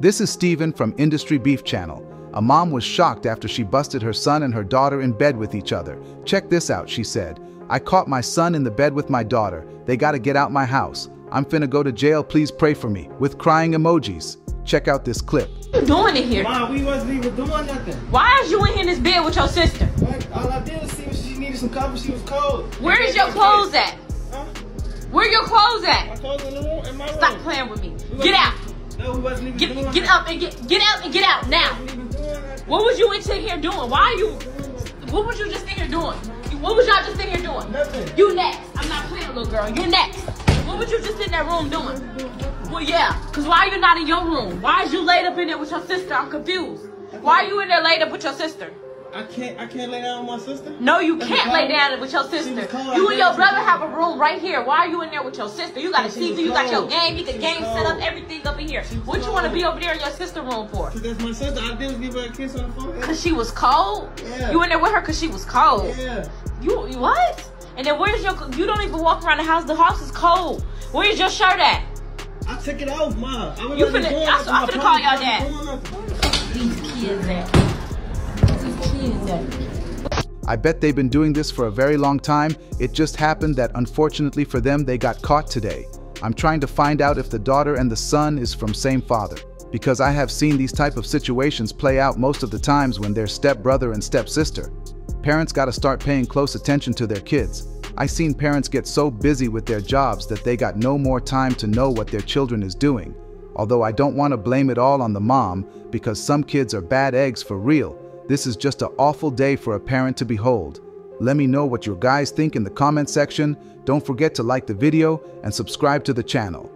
This is Steven from Industry Beef Channel. A mom was shocked after she busted her son and her daughter in bed with each other. Check this out, she said. I caught my son in the bed with my daughter. They gotta get out my house. I'm finna go to jail, please pray for me. With crying emojis. Check out this clip. What you doing in here? Mom, we wasn't even doing nothing. Why is you in here in this bed with your sister? What? All I did was see if she needed some cover. She was cold. Where is your clothes at? Huh? Where your clothes at? My at? clothes in the room, in my room. Stop playing with me. Get out. We wasn't even Get get up and get get out and get out now. We wasn't even doing nothing. What was you in here doing? Why are you? What was you just in here doing? What was y'all just in here doing? Nothing. You next. I'm not playing, little girl. You next. What was you just in that room doing? Well, yeah. Cause why are you not in your room? Why is you laid up in there with your sister? I'm confused. Why are you in there laid up with your sister? I can't. I can't lay down with my sister. No, you That's can't lay down with your sister. cold. You I and your brother have a room right here. Why are you in there with your sister? You got a TV, you got your game, you got game set up, everything up in here. She What you want to be over there in your sister room for? Cause that's my sister. I did was give her a kiss on the forehead. Cause she was cold. Yeah. You in there with her cause she was cold. Yeah. You, you what? And then where's your? You don't even walk around the house. The house is cold. Where's your shirt at? I took it off, mom. I was You wasn't finna- doing I- I My finna call y'all wasn't dad. These kids at. These kids at. I bet they've been doing this for a very long time. It just happened that unfortunately for them, they got caught today. I'm trying to find out if the daughter and the son is from same father. Because I have seen these type of situations play out most of the times when they're stepbrother and stepsister. Parents gotta start paying close attention to their kids. I seen parents get so busy with their jobs that they got no more time to know what their children is doing. Although I don't want to blame it all on the mom, because some kids are bad eggs for real. This is just an awful day for a parent to behold. Let me know what your guys think in the comment section. Don't forget to like the video and subscribe to the channel.